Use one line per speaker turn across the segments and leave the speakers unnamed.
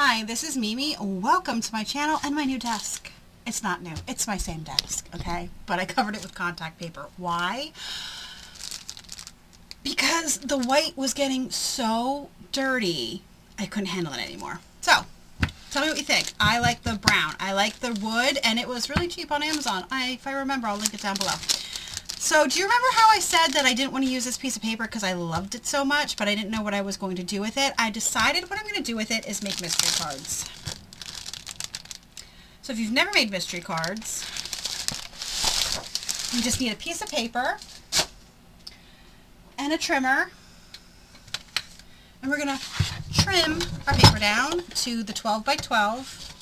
Hi, this is Mimi. Welcome to my channel and my new desk. It's not new. It's my same desk, okay? But I covered it with contact paper. Why? Because the white was getting so dirty, I couldn't handle it anymore. So, tell me what you think. I like the brown. I like the wood, and it was really cheap on Amazon. I, if I remember, I'll link it down below. So do you remember how I said that I didn't want to use this piece of paper because I loved it so much, but I didn't know what I was going to do with it? I decided what I'm going to do with it is make mystery cards. So if you've never made mystery cards, you just need a piece of paper and a trimmer. And we're going to trim our paper down to the 12 by 12.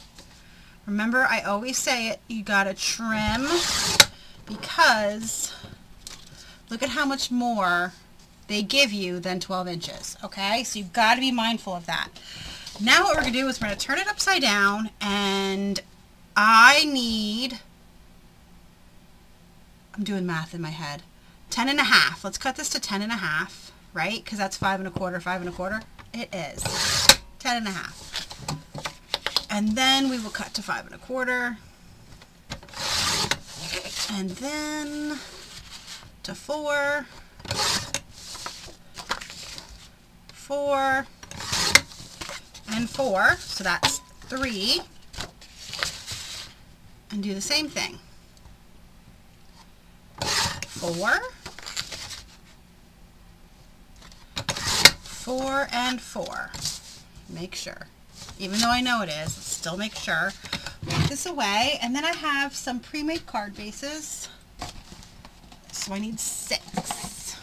Remember, I always say it, you got to trim because look at how much more they give you than 12 inches, okay? So you've got to be mindful of that. Now what we're going to do is we're going to turn it upside down and I need, I'm doing math in my head, 10 and a half. Let's cut this to 10 and a half, right? Because that's five and a quarter, five and a quarter. It is 10 and a half. And then we will cut to five and a quarter. And then to four, four, and four. So that's three. And do the same thing. Four, four, and four. Make sure. Even though I know it is, still make sure. Put this away. And then I have some pre-made card bases. So I need six.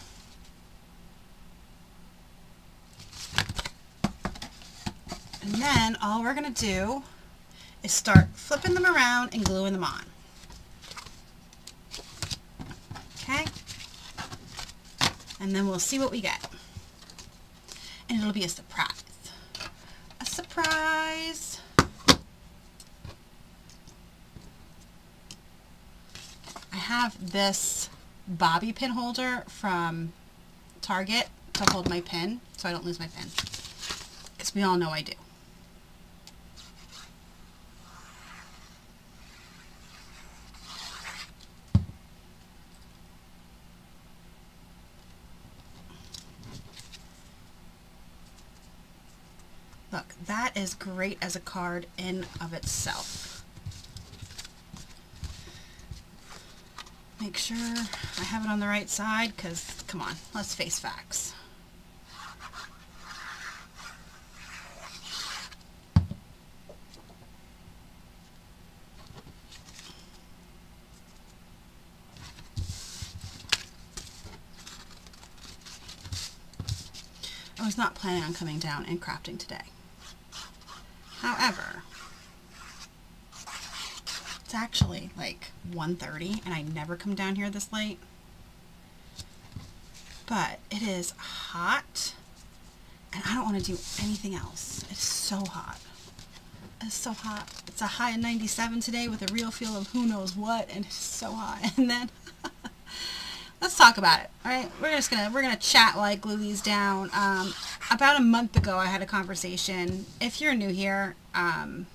And then all we're going to do is start flipping them around and gluing them on. Okay? And then we'll see what we get. And it'll be a surprise. A surprise. I have this bobby pin holder from Target to hold my pin so I don't lose my pin. Because we all know I do. Look, that is great as a card in of itself. Make sure I have it on the right side because, come on, let's face facts. I was not planning on coming down and crafting today. However, it's actually like 1.30 and I never come down here this late. But it is hot and I don't want to do anything else. It's so hot. It's so hot. It's a high of 97 today with a real feel of who knows what and it's so hot. And then let's talk about it. All right, we're just gonna we're gonna chat I glue these down. Um, about a month ago, I had a conversation. If you're new here, um,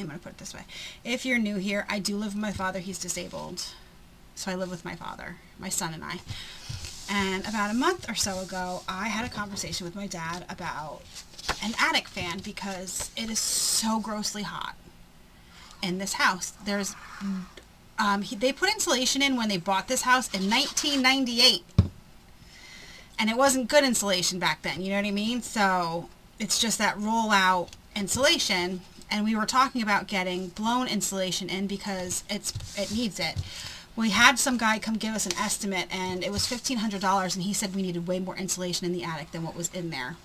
I'm gonna put it this way: if you're new here, I do live with my father. He's disabled, so I live with my father, my son, and I. And about a month or so ago, I had a conversation with my dad about an attic fan because it is so grossly hot in this house. There's um, he, they put insulation in when they bought this house in 1998. And it wasn't good insulation back then, you know what I mean? So it's just that rollout insulation. And we were talking about getting blown insulation in because it's it needs it. We had some guy come give us an estimate and it was $1,500 and he said we needed way more insulation in the attic than what was in there.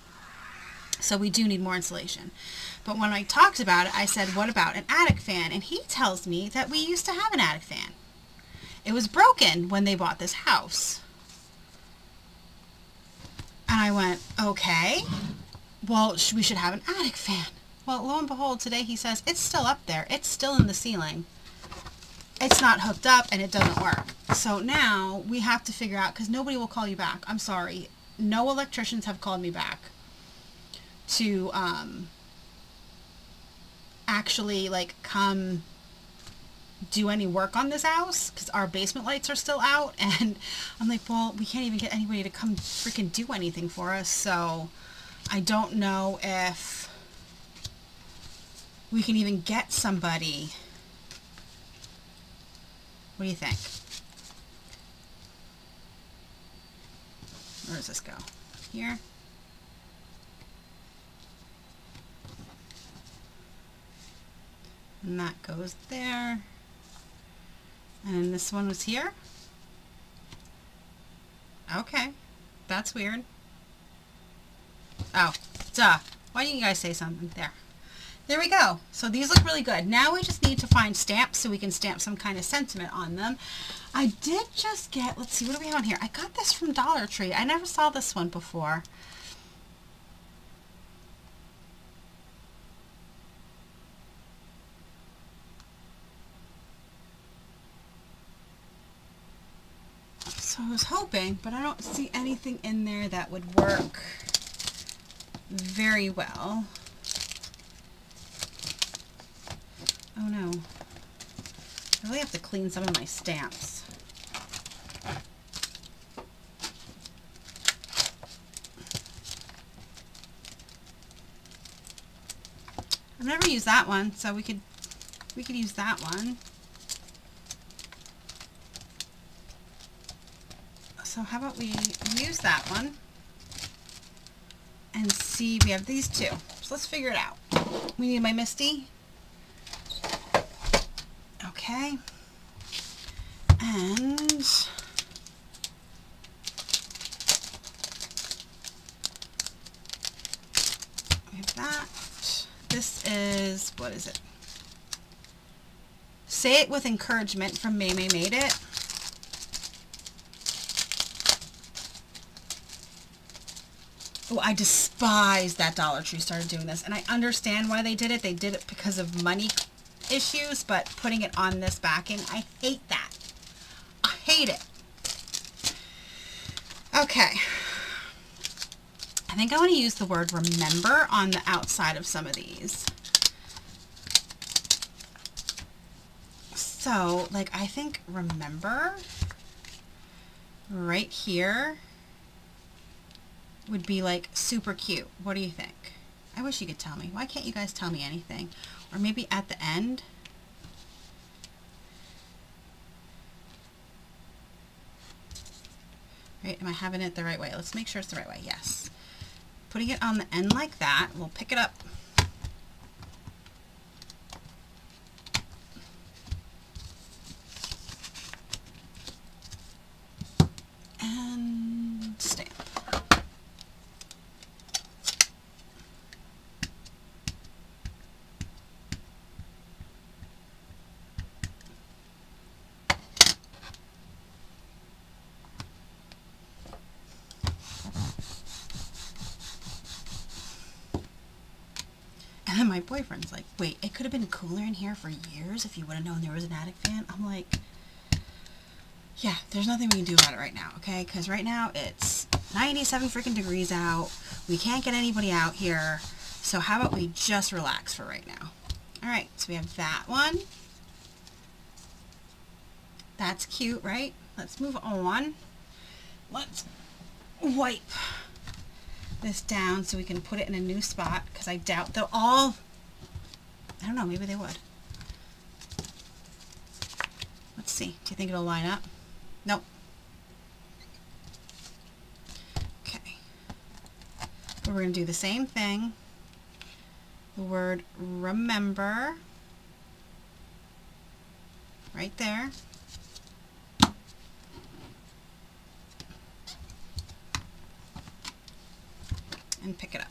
So we do need more insulation. But when I talked about it, I said, what about an attic fan? And he tells me that we used to have an attic fan. It was broken when they bought this house. And I went, okay, well, we should have an attic fan. Well, lo and behold, today he says, it's still up there. It's still in the ceiling. It's not hooked up and it doesn't work. So now we have to figure out, because nobody will call you back. I'm sorry. No electricians have called me back to um, actually like come do any work on this house because our basement lights are still out and I'm like well we can't even get anybody to come freaking do anything for us so I don't know if we can even get somebody. What do you think? Where does this go? Here? And that goes there. And this one was here? Okay. That's weird. Oh duh. Why didn't you guys say something? There there we go. So these look really good. Now we just need to find stamps so we can stamp some kind of sentiment on them. I did just get let's see what do we have on here? I got this from Dollar Tree. I never saw this one before. So I was hoping, but I don't see anything in there that would work very well. Oh no. I really have to clean some of my stamps. I've never used that one, so we could we could use that one. So how about we use that one and see, we have these two. So let's figure it out. We need my MISTI. Okay. And that. This is, what is it? Say It With Encouragement from May May Made It. Oh, I despise that Dollar Tree started doing this. And I understand why they did it. They did it because of money issues, but putting it on this backing, I hate that. I hate it. Okay. I think I want to use the word remember on the outside of some of these. So, like, I think remember right here would be like super cute. What do you think? I wish you could tell me. Why can't you guys tell me anything? Or maybe at the end? Right, am I having it the right way? Let's make sure it's the right way. Yes. Putting it on the end like that, we'll pick it up And then my boyfriend's like, wait, it could have been cooler in here for years if you would have known there was an attic fan. I'm like, yeah, there's nothing we can do about it right now, okay? Because right now it's 97 freaking degrees out. We can't get anybody out here. So how about we just relax for right now? All right, so we have that one. That's cute, right? Let's move on. Let's wipe this down so we can put it in a new spot because I doubt they'll all, I don't know, maybe they would. Let's see. Do you think it'll line up? Nope. Okay. But we're going to do the same thing. The word remember right there. And pick it up.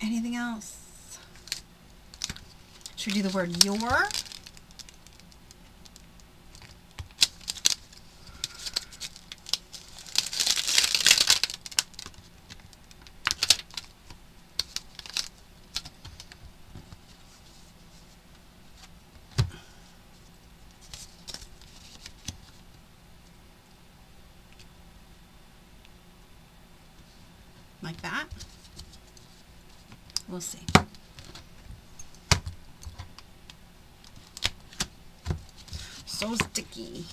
Anything else? Should we do the word your? like that. We'll see. So sticky.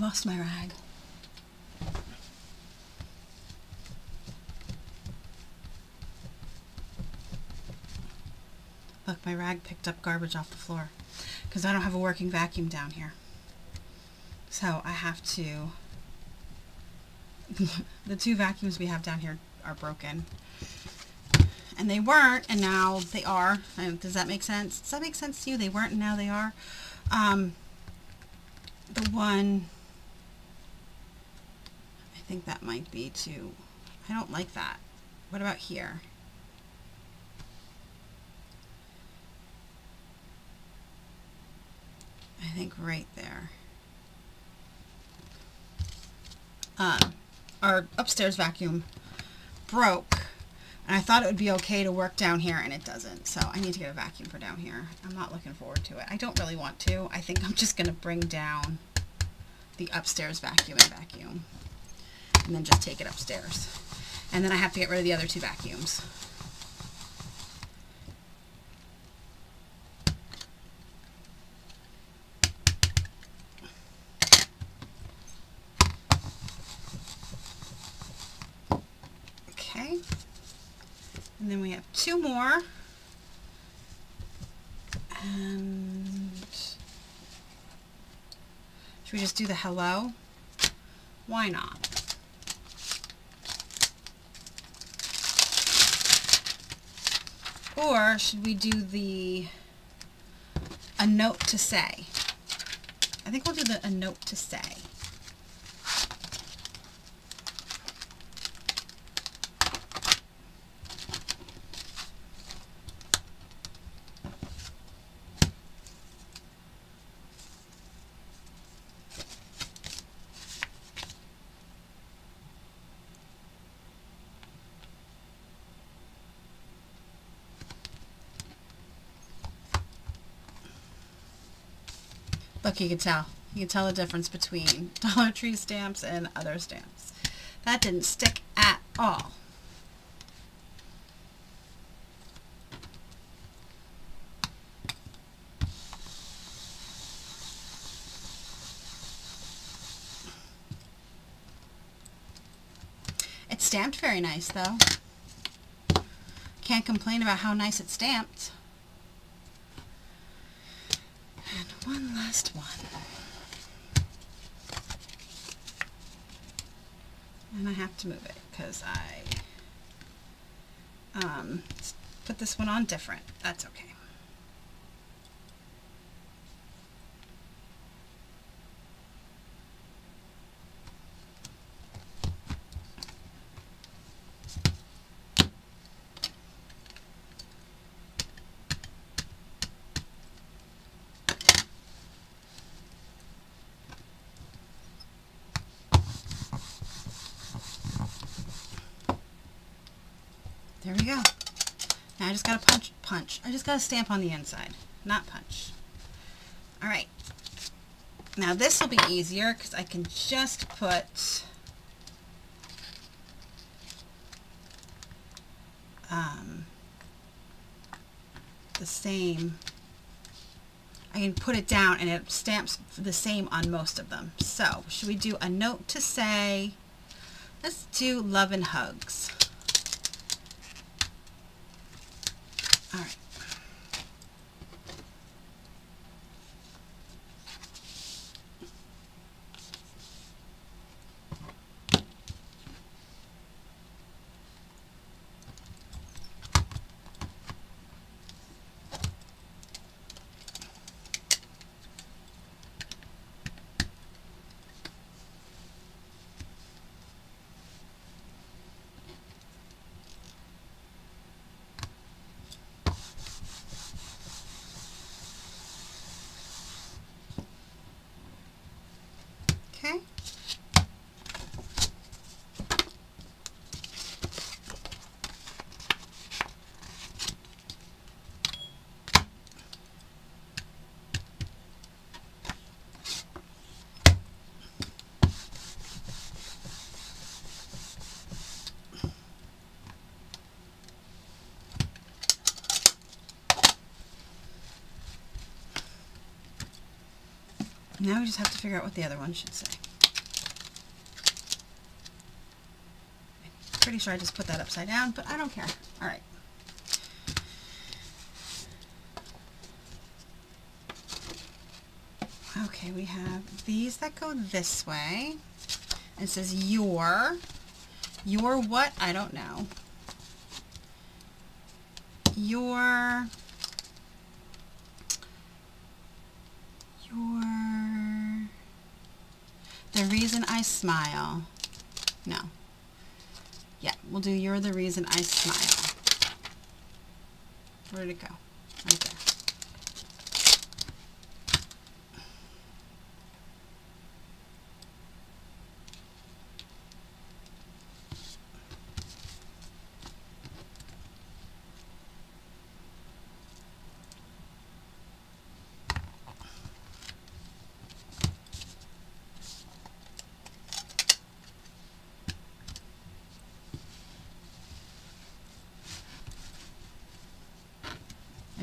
Lost my rag. Look, my rag picked up garbage off the floor because I don't have a working vacuum down here. So I have to, the two vacuums we have down here are broken. And they weren't, and now they are. Does that make sense? Does that make sense to you? They weren't, and now they are. Um, the one, think that might be too, I don't like that. What about here? I think right there. Um, our upstairs vacuum broke and I thought it would be okay to work down here and it doesn't. So I need to get a vacuum for down here. I'm not looking forward to it. I don't really want to. I think I'm just going to bring down the upstairs vacuum and vacuum. And then just take it upstairs. And then I have to get rid of the other two vacuums. Okay. And then we have two more. And should we just do the hello? Why not? Or should we do the a note to say? I think we'll do the a note to say. Look, you can tell. You can tell the difference between Dollar Tree stamps and other stamps. That didn't stick at all. It's stamped very nice, though. Can't complain about how nice it's stamped. And one last one. And I have to move it because I um, put this one on different. That's okay. There we go. Now I just gotta punch, punch. I just gotta stamp on the inside, not punch. All right. Now this will be easier because I can just put um, the same. I can put it down and it stamps the same on most of them. So should we do a note to say, let's do love and hugs. All right. Now we just have to figure out what the other one should say. Pretty sure I just put that upside down, but I don't care. All right. Okay, we have these that go this way. It says your. Your what? I don't know. Your. The reason I smile. No. Yeah, we'll do You're the Reason I Smile. Where'd it go? Right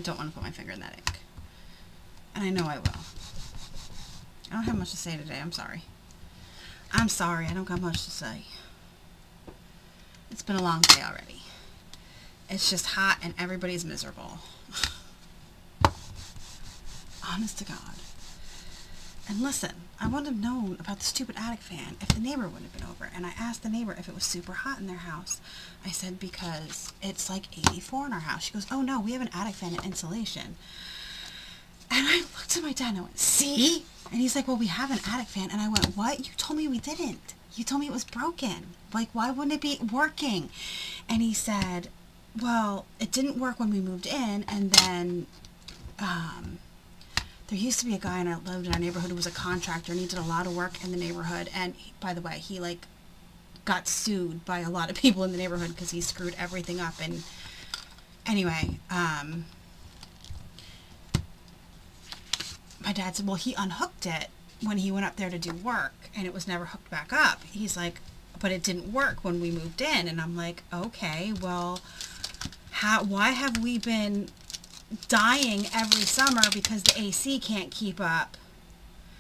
don't want to put my finger in that ink. And I know I will. I don't have much to say today. I'm sorry. I'm sorry. I don't got much to say. It's been a long day already. It's just hot and everybody's miserable. Honest to God. And listen, I wouldn't have known about the stupid attic fan if the neighbor wouldn't have been over. And I asked the neighbor if it was super hot in their house. I said, because it's like 84 in our house. She goes, oh no, we have an attic fan and insulation. And I looked at my dad and I went, see? And he's like, well, we have an attic fan. And I went, what? You told me we didn't. You told me it was broken. Like, why wouldn't it be working? And he said, well, it didn't work when we moved in. And then, um, there used to be a guy and I lived in our neighborhood who was a contractor and he did a lot of work in the neighborhood. And he, by the way he like got sued by a lot of people in the neighborhood because he screwed everything up. And anyway um my dad said well he unhooked it when he went up there to do work and it was never hooked back up. He's like but it didn't work when we moved in. And i'm like okay well how why have we been dying every summer because the AC can't keep up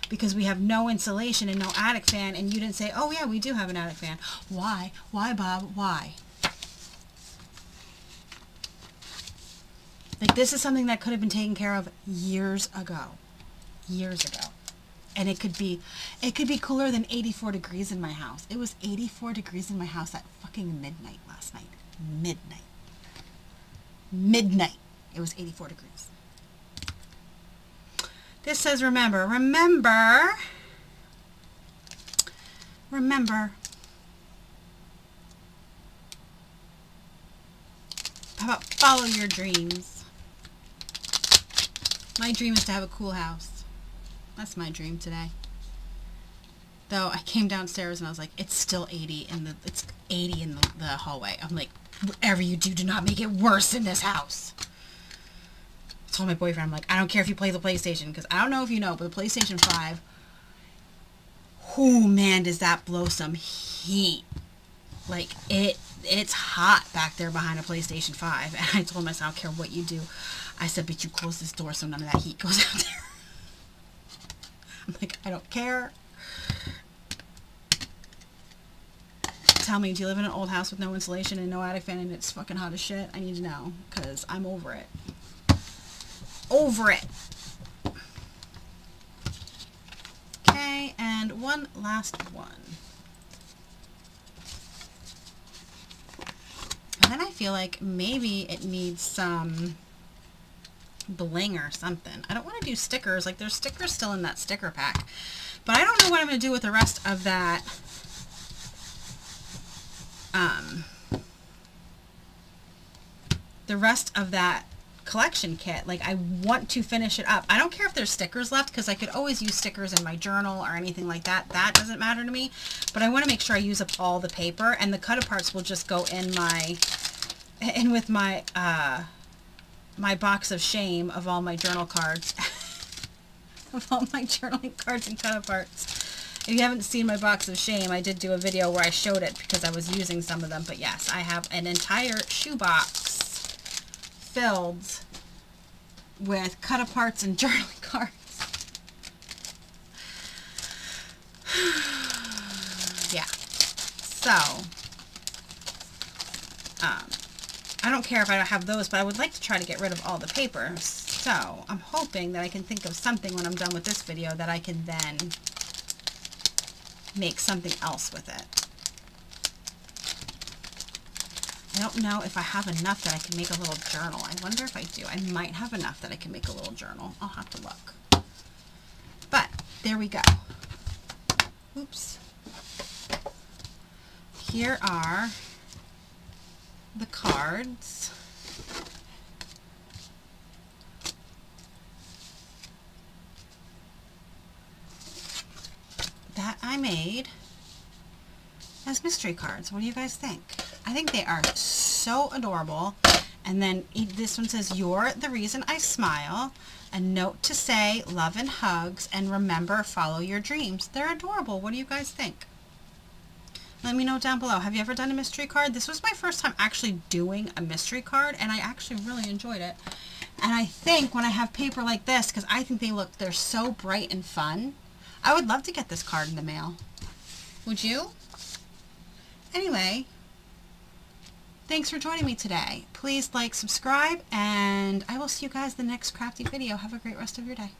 because we have no insulation and no attic fan and you didn't say, oh yeah, we do have an attic fan. Why? Why, Bob? Why? Like this is something that could have been taken care of years ago. Years ago. And it could be, it could be cooler than 84 degrees in my house. It was 84 degrees in my house at fucking midnight last night. Midnight. Midnight. It was 84 degrees. This says remember. Remember. Remember. How about follow your dreams? My dream is to have a cool house. That's my dream today. Though I came downstairs and I was like, it's still 80 in the it's 80 in the, the hallway. I'm like, whatever you do, do not make it worse in this house told my boyfriend, I'm like, I don't care if you play the PlayStation, because I don't know if you know, but the PlayStation 5, oh man, does that blow some heat. Like, it, it's hot back there behind a PlayStation 5. And I told myself, I don't care what you do. I said, but you close this door so none of that heat goes out there. I'm like, I don't care. Tell me, do you live in an old house with no insulation and no attic fan and it's fucking hot as shit? I need to know, because I'm over it over it. Okay, and one last one. And then I feel like maybe it needs some bling or something. I don't want to do stickers. Like, there's stickers still in that sticker pack. But I don't know what I'm going to do with the rest of that um, the rest of that collection kit. Like I want to finish it up. I don't care if there's stickers left because I could always use stickers in my journal or anything like that. That doesn't matter to me. But I want to make sure I use up all the paper and the cut aparts will just go in my, in with my, uh, my box of shame of all my journal cards. of all my journaling cards and cut aparts. If you haven't seen my box of shame, I did do a video where I showed it because I was using some of them. But yes, I have an entire shoebox filled with cut-aparts and journaling cards. yeah. So, um, I don't care if I don't have those, but I would like to try to get rid of all the paper. So, I'm hoping that I can think of something when I'm done with this video that I can then make something else with it. I don't know if I have enough that I can make a little journal. I wonder if I do. I might have enough that I can make a little journal. I'll have to look. But there we go. Oops. Here are the cards. That I made as mystery cards. What do you guys think? I think they are so adorable. And then this one says, You're the reason I smile. A note to say, love and hugs, and remember, follow your dreams. They're adorable. What do you guys think? Let me know down below. Have you ever done a mystery card? This was my first time actually doing a mystery card, and I actually really enjoyed it. And I think when I have paper like this, because I think they look, they're so bright and fun, I would love to get this card in the mail. Would you? Anyway, thanks for joining me today. Please like, subscribe, and I will see you guys in the next crafty video. Have a great rest of your day.